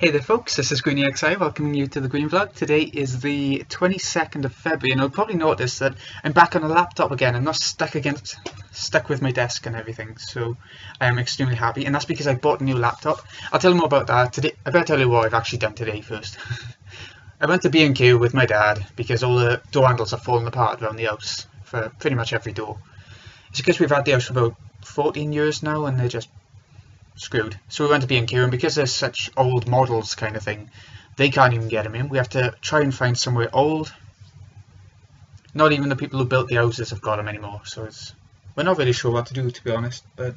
Hey there folks, this is GreenyXI welcoming you to the Green Vlog. Today is the 22nd of February and you'll probably notice that I'm back on a laptop again. I'm not stuck against stuck with my desk and everything, so I am extremely happy and that's because I bought a new laptop. I'll tell you more about that today. I better tell you what I've actually done today first. I went to B&Q with my dad because all the door handles are falling apart around the house for pretty much every door. It's because we've had the house for about 14 years now and they're just screwed. So we went to B&Q and because they're such old models kind of thing, they can't even get them in. We have to try and find somewhere old. Not even the people who built the houses have got them anymore. So it's we're not really sure what to do to be honest. But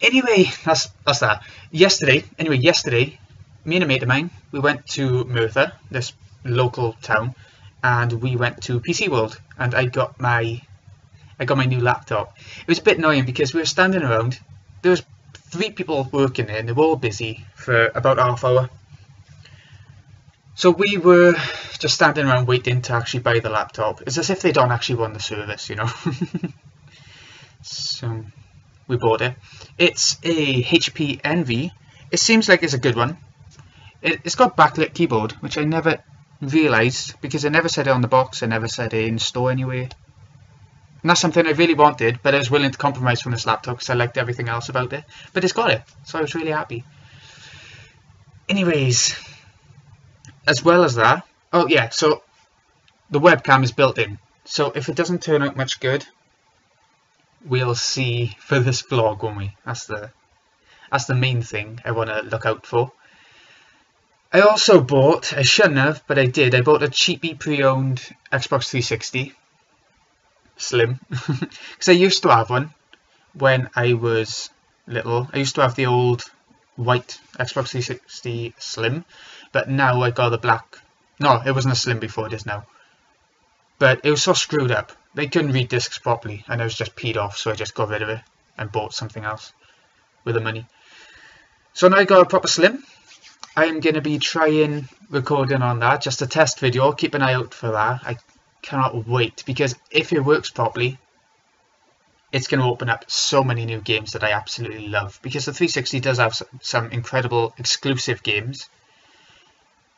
anyway, that's that's that. Yesterday, anyway, yesterday, me and a mate of mine, we went to Merthyr, this local town, and we went to PC World, and I got my I got my new laptop. It was a bit annoying because we were standing around. There was three people working there and they were all busy for about half hour. So we were just standing around waiting to actually buy the laptop. It's as if they don't actually run the service, you know. so we bought it. It's a HP Envy. It seems like it's a good one. It, it's got backlit keyboard, which I never realised because I never said it on the box. I never said it in store anyway. And that's something I really wanted, but I was willing to compromise from this laptop because I liked everything else about it. But it's got it, so I was really happy. Anyways, as well as that, oh yeah, so the webcam is built in. So if it doesn't turn out much good, we'll see for this vlog, won't we? That's the that's the main thing I want to look out for. I also bought, I shouldn't have, but I did, I bought a cheapy pre-owned Xbox 360 slim because I used to have one when I was little. I used to have the old white Xbox 360 Slim, but now I got the black. No, it wasn't a Slim before, it is now. But it was so screwed up. They couldn't read discs properly, and I was just peed off, so I just got rid of it and bought something else with the money. So now I got a proper Slim. I am going to be trying recording on that, just a test video. Keep an eye out for that. I cannot wait because if it works properly, it's going to open up so many new games that I absolutely love because the 360 does have some incredible exclusive games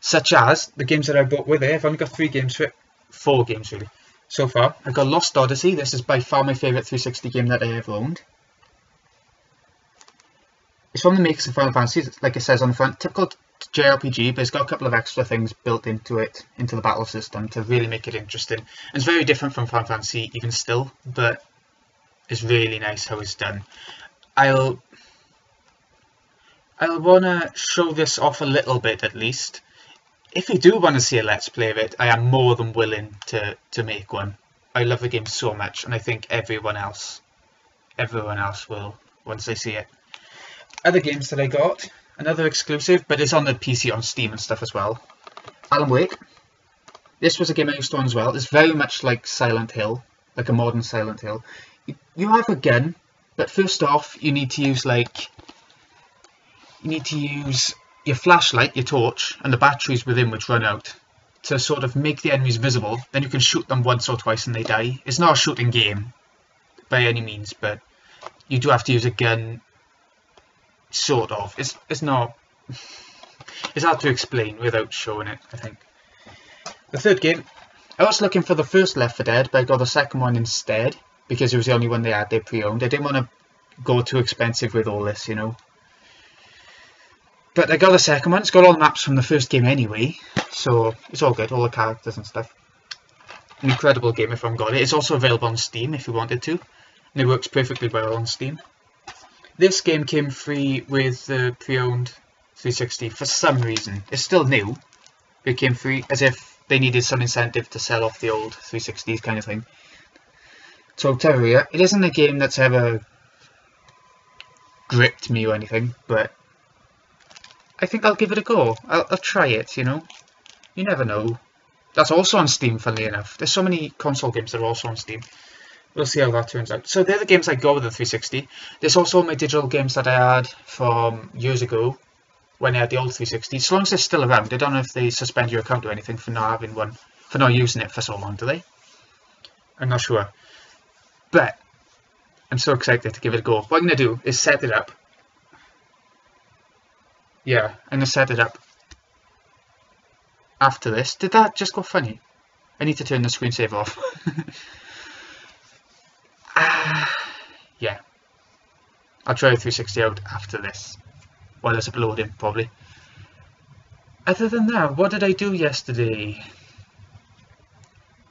such as the games that I bought with it. I've only got three games for it, four games really so far. I've got Lost Odyssey. This is by far my favourite 360 game that I ever owned. It's from the makers of Final Fantasy, like it says on the front. Typical JRPG, but it's got a couple of extra things built into it, into the battle system, to really make it interesting. And it's very different from Final Fantasy, even still, but it's really nice how it's done. I'll I'll wanna show this off a little bit at least. If you do want to see a let's play of it, I am more than willing to to make one. I love the game so much, and I think everyone else, everyone else will once they see it. Other games that I got Another exclusive, but it's on the PC on Steam and stuff as well. Alan Wake. This was a game I used to as well. It's very much like Silent Hill, like a modern Silent Hill. You have a gun, but first off, you need to use like you need to use your flashlight, your torch, and the batteries within which run out to sort of make the enemies visible. Then you can shoot them once or twice and they die. It's not a shooting game by any means, but you do have to use a gun sort of. It's it's not. It's hard to explain without showing it. I think. The third game, I was looking for the first Left 4 Dead, but I got the second one instead because it was the only one they had they pre-owned. I didn't want to go too expensive with all this, you know. But I got the second one. It's got all the maps from the first game anyway, so it's all good. All the characters and stuff. An incredible game if I'm got it. It's also available on Steam if you wanted to, and it works perfectly well on Steam. This game came free with the pre-owned 360 for some reason. It's still new. It came free as if they needed some incentive to sell off the old 360s kind of thing. So Terraria, it isn't a game that's ever gripped me or anything, but I think I'll give it a go. I'll, I'll try it, you know. You never know. That's also on Steam, funnily enough. There's so many console games that are also on Steam we'll see how that turns out. So they're the games I got with the 360. There's also my digital games that I had from years ago when I had the old 360. As long as they're still around, I don't know if they suspend your account or anything for not having one, for not using it for so long, do they? I'm not sure. But I'm so excited to give it a go. What I'm going to do is set it up. yeah, I'm gonna set it up after this. Did that just go funny? I need to turn the screensaver off. ah, yeah. I'll try 360 out after this. While it's uploading, probably. Other than that, what did I do yesterday?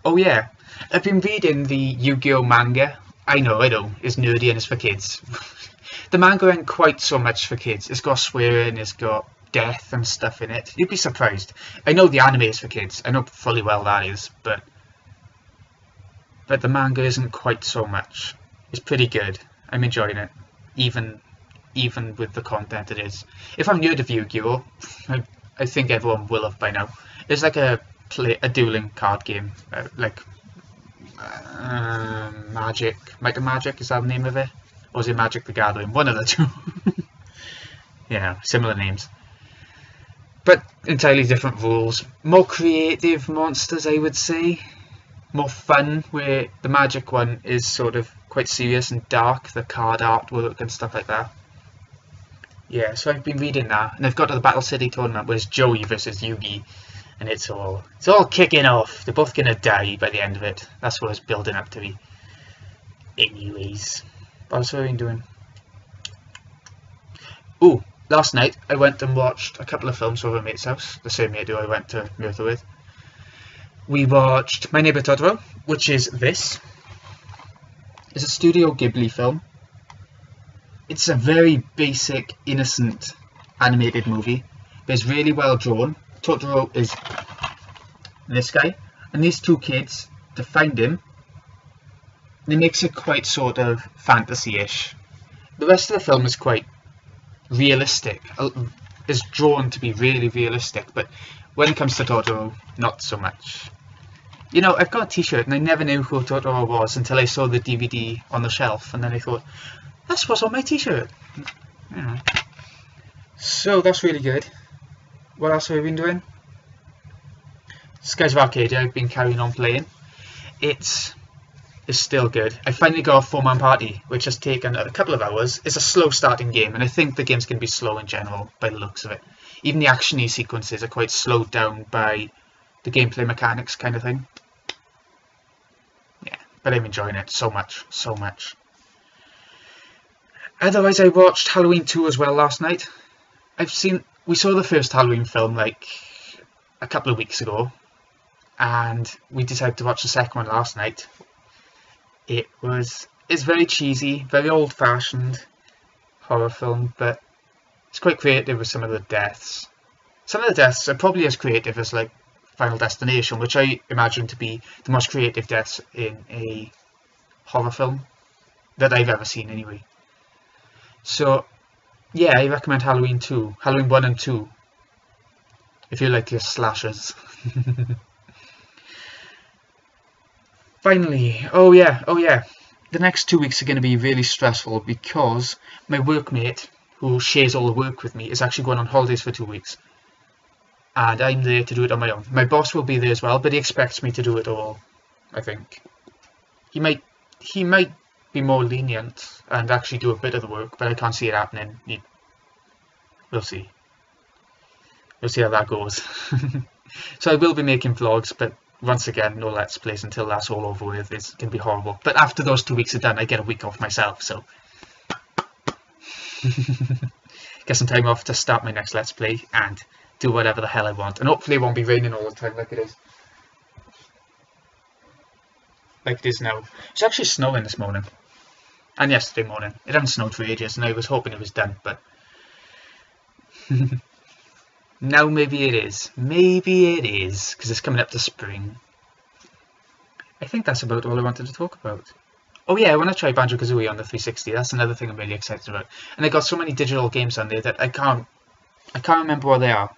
Oh yeah, I've been reading the Yu-Gi-Oh manga. I know, I know, it's nerdy and it's for kids. the manga ain't quite so much for kids. It's got swearing, it's got death and stuff in it. You'd be surprised. I know the anime is for kids. I know fully well that is, but but the manga isn't quite so much. It's pretty good. I'm enjoying it, even even with the content it is. If I'm new to Yu-Gi-Oh, I, I think everyone will have by now. It's like a play a dueling card game, uh, like uh, Magic, and Magic is that the name of it, or is it Magic the Gathering? One of the two. yeah, similar names, but entirely different rules. More creative monsters, I would say. More fun, where the Magic one is sort of quite serious and dark, the card artwork and stuff like that. Yeah, so I've been reading that, and I've got to the Battle City tournament where it's Joey versus Yugi, and it's all it's all kicking off. They're both gonna die by the end of it. That's what it's building up to be. Anyways, what have I been doing? Oh, last night I went and watched a couple of films over at mate's house. The same mate who I went to Merthyr with. We watched My Neighbor Totoro, which is this. It's a Studio Ghibli film. It's a very basic, innocent animated movie, but it's really well drawn Totoro is this guy, and these two kids to find him. It makes it quite sort of fantasy-ish. The rest of the film is quite realistic. Is drawn to be really realistic, but when it comes to Totoro, not so much. You know, I've got a t-shirt and I never knew who Totoro was until I saw the DVD on the shelf and then I thought, that's what's on my t-shirt. So that's really good what else have we been doing? Skies of Arcadia I've been carrying on playing. It's is still good. I finally got a four-man party, which has taken a couple of hours. It's a slow starting game, and I think the game's going to be slow in general by the looks of it. Even the actiony sequences are quite slowed down by the gameplay mechanics kind of thing. But I'm enjoying it so much, so much. Otherwise, I watched Halloween 2 as well last night. I've seen we saw the first Halloween film like a couple of weeks ago, and we decided to watch the second one last night. It was it's very cheesy, very old-fashioned horror film, but it's quite creative with some of the deaths. Some of the deaths are probably as creative as like Final Destination, which I imagine to be the most creative deaths in a horror film that I've ever seen anyway. So yeah, I recommend Halloween 2. Halloween 1 and 2. If you like your slashers. Finally, oh yeah, oh yeah. The next two weeks are going to be really stressful because my workmate, who shares all the work with me, is actually going on holidays for two weeks. And I'm there to do it on my own. My boss will be there as well, but he expects me to do it all, I think. He might he might be more lenient and actually do a bit of the work, but I can't see it happening. We'll see. We'll see how that goes. so I will be making vlogs, but once again, no Let's Plays until that's all over with. It's going to be horrible. But after those two weeks are done, I get a week off myself, so... get some time off to start my next Let's Play and do whatever the hell I want. And hopefully it won't be raining all the time like it is. Like it is now. It's actually snowing this morning and yesterday morning. It hadn't snowed for ages and I was hoping it was done, but now maybe it is. Maybe it is, because it's coming up to spring. I think that's about all I wanted to talk about. Oh yeah, I want to try Banjo-Kazooie on the 360. That's another thing I'm really excited about. And I got so many digital games on there that I can't I can't remember what they are.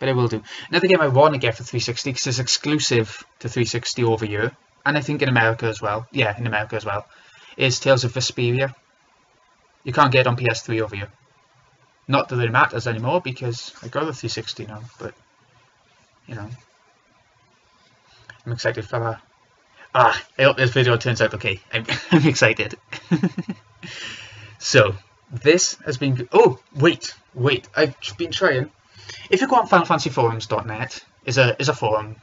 But it will do. Another game I want to get for 360 because it's exclusive to 360 over here. And I think in America as well. Yeah, in America as well is Tales of Vesperia. You can't get on PS3 over here. Not that it matters anymore because I got the 360 now, but you know. I'm excited for that. Ah, I hope this video turns out okay. I'm, I'm excited. so, this has been. Oh, wait, wait. I've been trying. If you go on FinalFantasyForums.net, is a is a forum.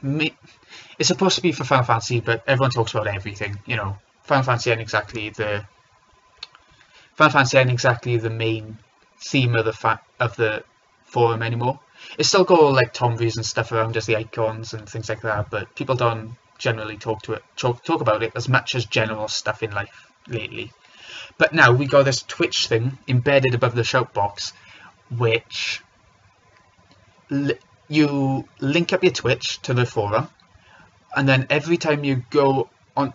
It's supposed to be for Final Fantasy, but everyone talks about everything. You know, Final Fantasy ain't exactly the Final Fantasy ain't exactly the main theme of the of the forum anymore. It's still got like Tonberries and stuff around as the icons and things like that, but people don't generally talk to it talk, talk about it as much as general stuff in life lately. But now we got this Twitch thing embedded above the shout box, which you link up your Twitch to the forum, and then every time you go on,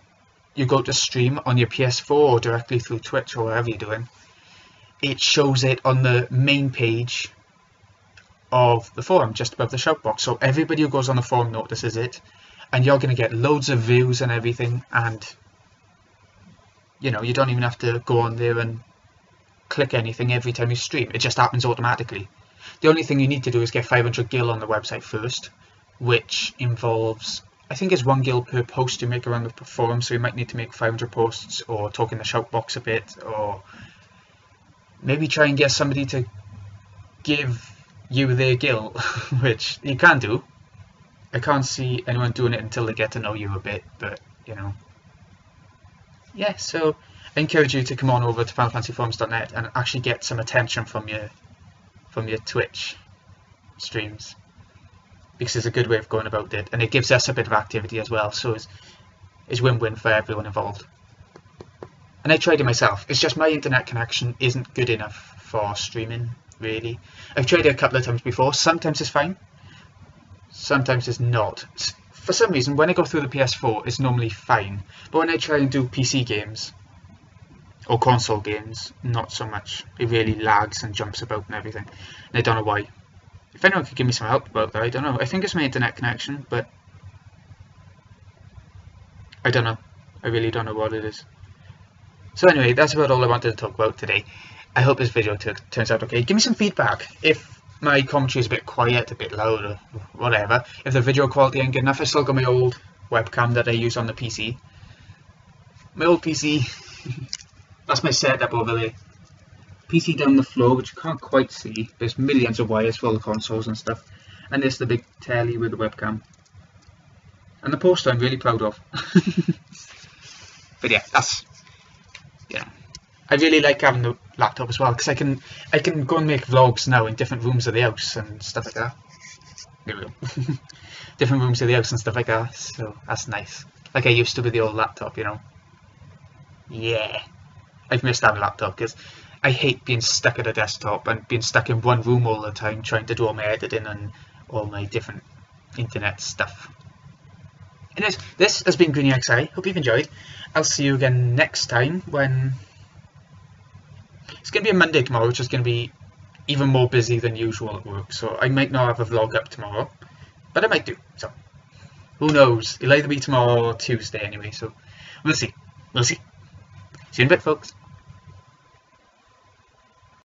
you go to stream on your PS4 or directly through Twitch or whatever you're doing, it shows it on the main page of the forum just above the shout box. So everybody who goes on the forum notices it, and you're going to get loads of views and everything, and you know you don't even have to go on there and click anything every time you stream. It just happens automatically. The only thing you need to do is get 500 gil on the website first, which involves I think it's one gil per post you make around the forum, so you might need to make 500 posts or talk in the shout box a bit, or maybe try and get somebody to give you their gil, which you can do. I can't see anyone doing it until they get to know you a bit, but you know. Yeah, so I encourage you to come on over to FinalFantasyForums.net and actually get some attention from your from your Twitch streams because it's a good way of going about it and it gives us a bit of activity as well so it's, it's win-win for everyone involved. And I tried it myself. It's just my internet connection isn't good enough for streaming really. I've tried it a couple of times before. Sometimes it's fine. Sometimes it's not. For some reason when I go through the PS4 it's normally fine. But when I try and do PC games or console games not so much it really lags and jumps about and everything and I don't know why if anyone could give me some help about that, I don't know. I think it's my internet connection, but I don't know. I really don't know what it is. So anyway, that's about all I wanted to talk about today. I hope this video turns out okay. Give me some feedback. If my commentary is a bit quiet, a bit loud, or whatever. If the video quality ain't good enough, I still got my old webcam that I use on the PC. My old PC. that's my setup over there. PC down the floor, which you can't quite see. There's millions of wires for all the consoles and stuff. And there's the big telly with the webcam. And the poster I'm really proud of. but yeah, that's yeah. I really like having the laptop as well because I can I can go and make vlogs now in different rooms of the house and stuff like that. There we go. different rooms of the house and stuff like that. So that's nice. Like I used to with the old laptop, you know. Yeah. I've missed having a laptop because I hate being stuck at a desktop and being stuck in one room all the time trying to do all my editing and all my different internet stuff. Anyways, this has been Greeny XI. Hope you've enjoyed. I'll see you again next time when it's going to be a Monday tomorrow, which is going to be even more busy than usual at work. So I might not have a vlog up tomorrow, but I might do. So who knows? It'll either be tomorrow or Tuesday anyway. So we'll see. We'll see. See you in a bit, folks.